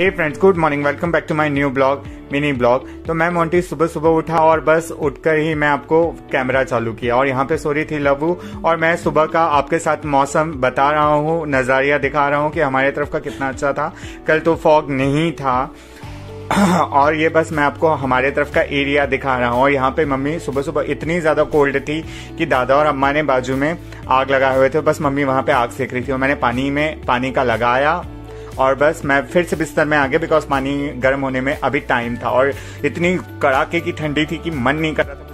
Hey friends good morning welcome back to my new blog mini blog तो मैं Monty सुबह सुबह उठा और बस उठकर ही मैं आपको कैमरा चालू किया और यहाँ पे सो रही थी लवू और मैं सुबह का आपके साथ मौसम बता रहा हूँ, नज़ारिया दिखा रहा हूँ कि हमारे तरफ़ का कितना अच्छा था। कल तो फॉग नहीं था। और ये बस मैं आपको हमारे तरफ़ का एरिया दिखा रहा हूँ और यहाँ पे मम्मी सुबह सुबह इतनी ज़्यादा कोल्ड थी कि दादा और अम्मा ने बाजू में आग लगाए हुए थे। बस मम्मी वहाँ पे आग सेक रही थी और मैंने पानी में पानी का लगाया। और बस मैं फिर से बिस्तर में आ गया बिकॉज़ पानी गर्म होने में अभी टाइम था और इतनी कड़ाके की ठंडी थी कि मन नहीं कर रहा था।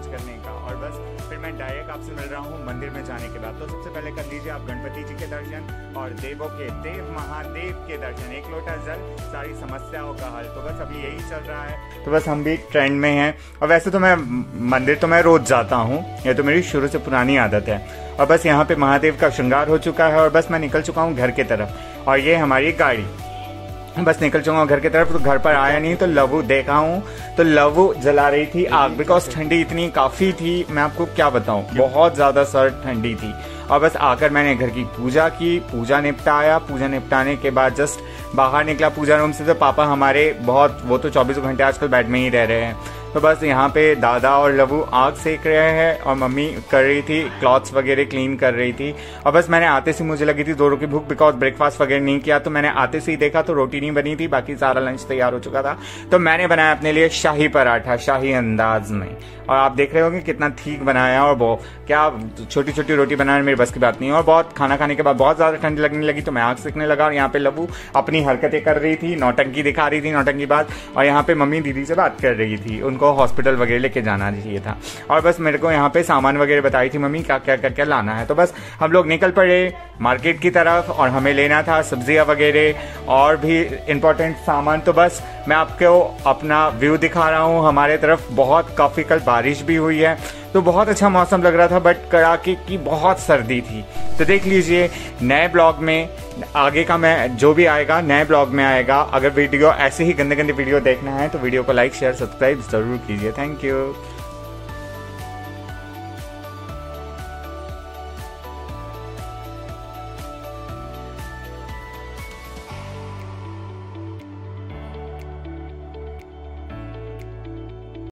मिल रहा हूँ मंदिर में जाने के बाद। तो सबसे पहले कर लीजिए आप गणपति जी के दर्शन और देवों के, देव महादेव के दर्शन। एक लोटा जल, सारी समस्याओं का हल। तो बस अभी यही चल रहा है। तो बस हम भी ट्रेंड में हैं। और वैसे तो मैं, मंदिर तो मैं रोज जाता हूँ। ये तो मेरी शुरू से पुरानी आदत है। और बस यहाँ पे महादेव का श्रृंगार हो चुका है और बस मैं निकल चुका हूँ घर की तरफ़। और ये हमारी गाड़ी। बस निकल चुका हूँ घर की तरफ़ तो घर पर आया नहीं तो लवू देखा हूँ तो लवू जला रही थी आग बिकॉज़ ठंडी इतनी काफ़ी थी मैं आपको क्या बताऊँ बहुत ज़्यादा सर ठंडी थी। और बस आकर मैंने घर की पूजा की पूजा निपटाया पूजा निपटाने के बाद जस्ट बाहर निकला पूजा रूम से तो पापा हमारे बहुत वो तो चौबीसों घंटे आजकल बेड में ही रह रहे हैं। तो बस यहाँ पे दादा और लवू आग सेक रहे हैं और मम्मी कर रही थी क्लॉथ्स वगैरह क्लीन कर रही थी। और बस मैंने आते से मुझे लगी थी दो की भूख बिकॉज़ ब्रेकफास्ट वगैरह नहीं किया तो मैंने आते से ही देखा तो रोटी नहीं बनी थी, बाकी सारा लंच तैयार हो चुका था। तो मैंने बनाया अपने लिए शाही पराठा, शाही अंदाज में। और आप देख रहे होंगे कितना ठीक बनाया और वो क्या छोटी छोटी रोटी बनाने मेरी बस की बात नहीं है। और बहुत खाना खाने के बाद बहुत ज़्यादा ठंड लगने लगी तो मैं आग सीखने लगा और यहाँ पे लबू अपनी हरकतें कर रही थी, नौटंकी दिखा रही थी, नौटंकी बात। और यहाँ पे मम्मी दीदी से बात कर रही थी, उनको हॉस्पिटल वगैरह लेके जाना चाहिए था। और बस मेरे को यहाँ पे सामान वगैरह बताई थी, मम्मी, क्या क्या क्या क्या लाना है? तो बस हम लोग निकल पड़े। मार्केट की तरफ़ और हमें लेना था सब्ज़ियाँ वगैरह और भी इम्पोर्टेंट सामान। तो बस मैं आपको अपना व्यू दिखा रहा हूँ। हमारे तरफ़ बहुत काफ़ी कल बारिश भी हुई है तो बहुत अच्छा मौसम लग रहा था बट कड़ाके की बहुत सर्दी थी। तो देख लीजिए, नए ब्लॉग में आगे का मैं, जो भी आएगा, नए ब्लॉग में आएगा। अगर वीडियो ऐसे ही गंदे गंदे वीडियो देखना है तो वीडियो को लाइक शेयर सब्सक्राइब ज़रूर कीजिए। Thank you